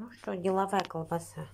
Ну что деловая колбаса.